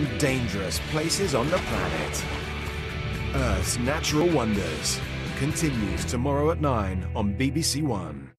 and dangerous places on the planet. Earth's Natural Wonders continues tomorrow at 9 on BBC One.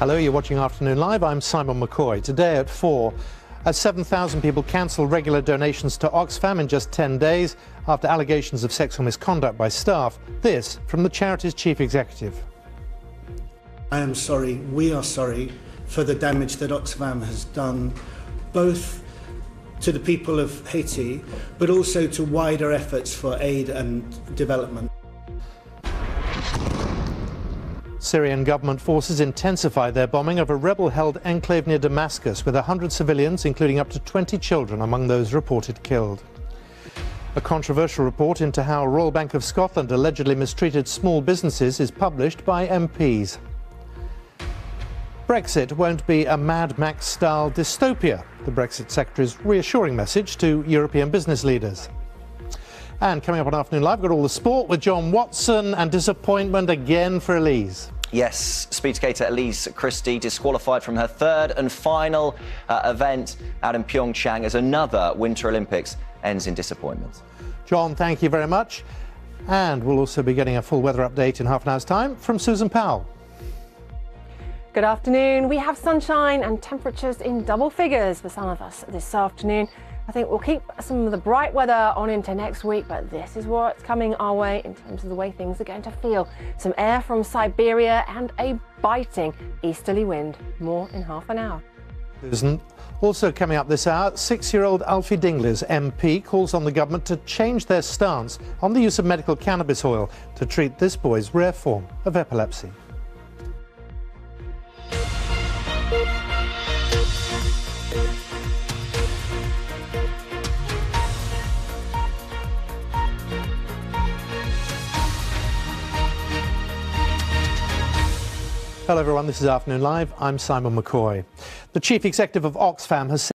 Hello, you're watching Afternoon Live. I'm Simon McCoy. Today at 4, uh, as 7,000 people cancelled regular donations to Oxfam in just 10 days after allegations of sexual misconduct by staff. This from the charity's chief executive. I am sorry, we are sorry for the damage that Oxfam has done, both to the people of Haiti, but also to wider efforts for aid and development. Syrian government forces intensify their bombing of a rebel-held enclave near Damascus with 100 civilians, including up to 20 children, among those reported killed. A controversial report into how Royal Bank of Scotland allegedly mistreated small businesses is published by MPs. Brexit won't be a Mad Max-style dystopia, the Brexit Secretary's reassuring message to European business leaders. And coming up on Afternoon Live, we've got all the sport with John Watson and disappointment again for Elise. Yes, speed skater Elise Christie disqualified from her third and final uh, event out in Pyeongchang as another Winter Olympics ends in disappointment. John, thank you very much. And we'll also be getting a full weather update in half an hour's time from Susan Powell. Good afternoon. We have sunshine and temperatures in double figures for some of us this afternoon. I think we'll keep some of the bright weather on into next week, but this is what's coming our way in terms of the way things are going to feel. Some air from Siberia and a biting easterly wind. More in half an hour. Susan. Also coming up this hour, six-year-old Alfie Dingley's, MP, calls on the government to change their stance on the use of medical cannabis oil to treat this boy's rare form of epilepsy. Hello everyone, this is Afternoon Live. I'm Simon McCoy. The chief executive of Oxfam has